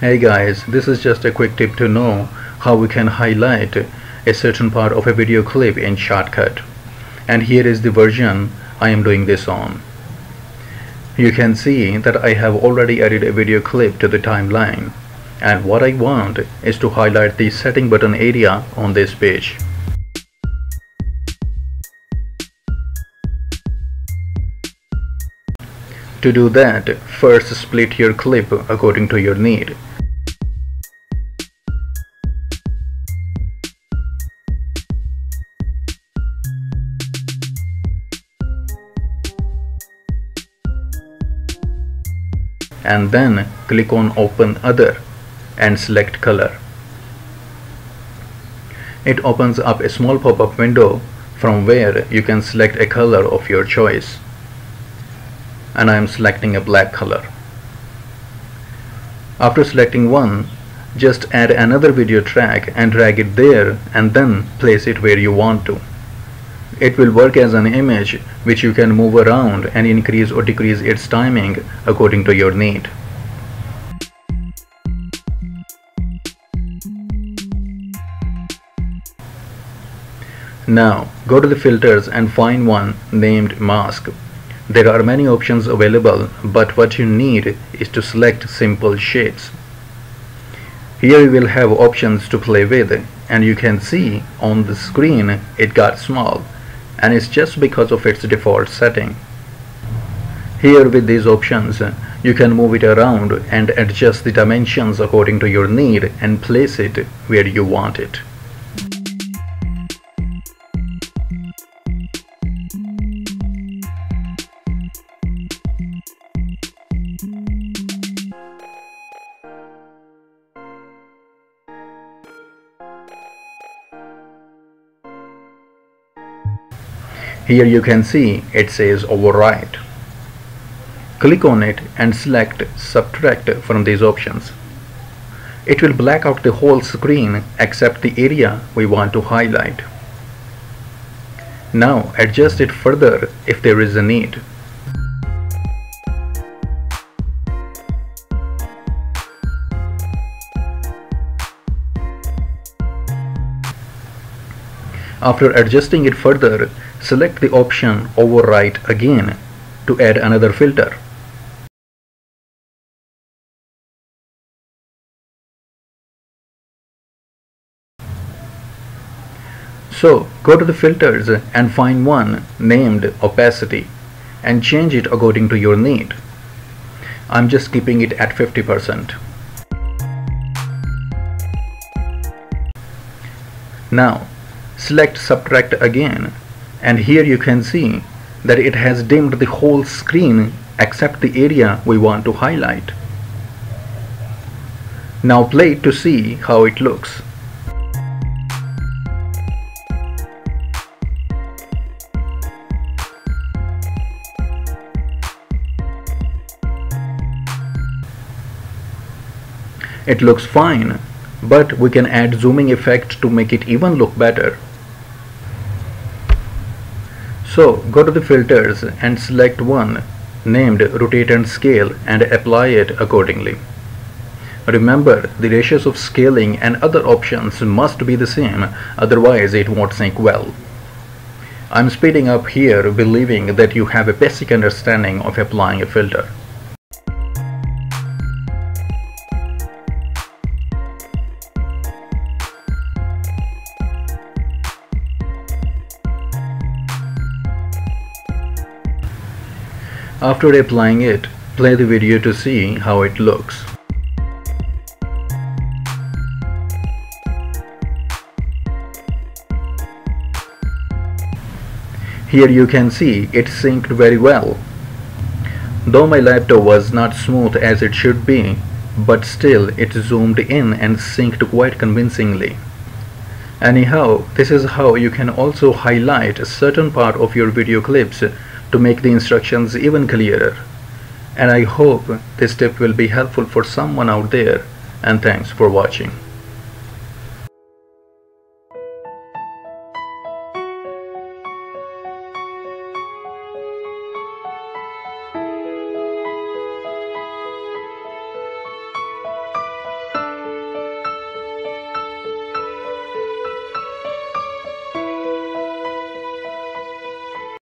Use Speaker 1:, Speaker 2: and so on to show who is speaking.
Speaker 1: Hey guys, this is just a quick tip to know how we can highlight a certain part of a video clip in Shotcut. And here is the version I am doing this on. You can see that I have already added a video clip to the timeline. And what I want is to highlight the setting button area on this page. To do that, first split your clip according to your need. and then click on open other and select color. It opens up a small pop-up window from where you can select a color of your choice and I am selecting a black color. After selecting one, just add another video track and drag it there and then place it where you want to. It will work as an image which you can move around and increase or decrease its timing according to your need. Now go to the filters and find one named mask there are many options available, but what you need is to select simple shapes. Here you will have options to play with and you can see on the screen it got small and it's just because of its default setting. Here with these options you can move it around and adjust the dimensions according to your need and place it where you want it. Here you can see it says overwrite. Click on it and select subtract from these options. It will black out the whole screen except the area we want to highlight. Now adjust it further if there is a need. After adjusting it further, select the option Overwrite again to add another filter. So go to the filters and find one named opacity and change it according to your need. I'm just keeping it at 50%. Now select subtract again and here you can see that it has dimmed the whole screen except the area we want to highlight. Now play to see how it looks. It looks fine, but we can add zooming effect to make it even look better. So go to the filters and select one named rotate and scale and apply it accordingly. Remember the ratios of scaling and other options must be the same otherwise it won't sync well. I'm speeding up here believing that you have a basic understanding of applying a filter. After applying it, play the video to see how it looks. Here you can see it synced very well. Though my laptop was not smooth as it should be, but still it zoomed in and synced quite convincingly. Anyhow, this is how you can also highlight a certain part of your video clips to make the instructions even clearer. And I hope this tip will be helpful for someone out there and thanks for watching.